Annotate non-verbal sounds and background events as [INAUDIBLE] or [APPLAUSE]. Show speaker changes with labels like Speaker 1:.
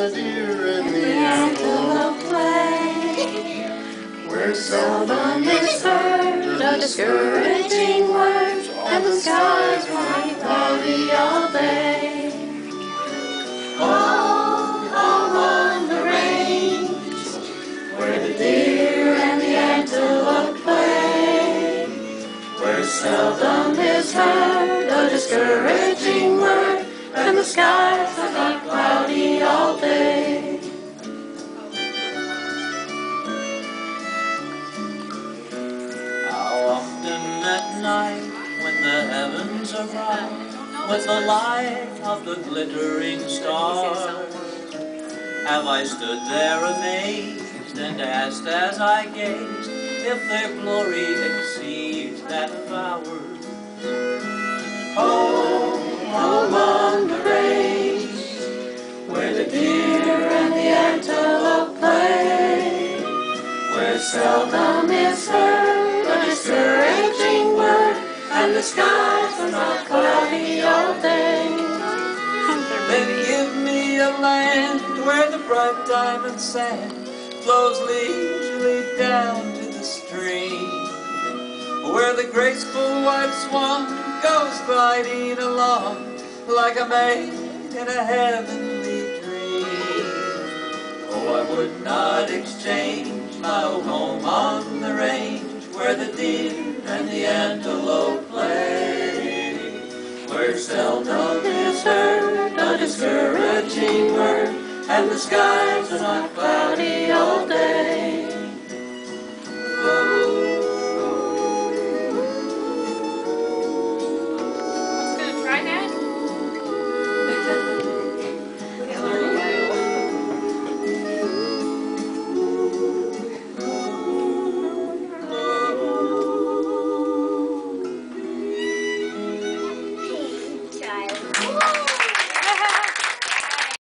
Speaker 1: the deer and the, antelope
Speaker 2: play.
Speaker 1: [LAUGHS] Where seldom is heard a discouraging word, and the skies run cloudy
Speaker 2: all day. The range, where the deer and the antelope play, where seldom is heard a discouraging word, and the skies are not cloudy
Speaker 3: night, when the heavens are bright with the light of the glittering stars, have I stood there amazed and asked as I gazed if their glory exceeds that of ours? Home
Speaker 2: among the range, where the deer and the antelope play, where seldom is heard a discouraging word, and the skies are not cloudy all day.
Speaker 3: Then give me a land where the bright diamond sand flows leisurely down to the stream, where the graceful white swan goes gliding along like a maid in a heavenly dream. Oh, I would not exchange my home on the range and the antelope play, where seldom is heard a discouraging word, and the skies are not
Speaker 2: cloudy all day.